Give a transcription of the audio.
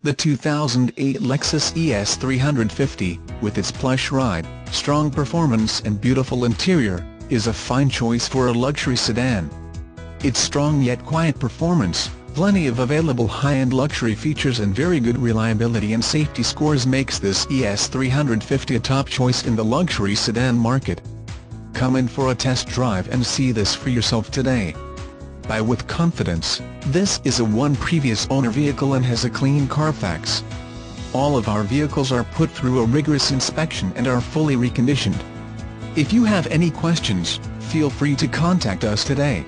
The 2008 Lexus ES 350, with its plush ride, strong performance and beautiful interior, is a fine choice for a luxury sedan. Its strong yet quiet performance, plenty of available high-end luxury features and very good reliability and safety scores makes this ES 350 a top choice in the luxury sedan market. Come in for a test drive and see this for yourself today. With confidence, this is a one previous owner vehicle and has a clean Carfax. All of our vehicles are put through a rigorous inspection and are fully reconditioned. If you have any questions, feel free to contact us today.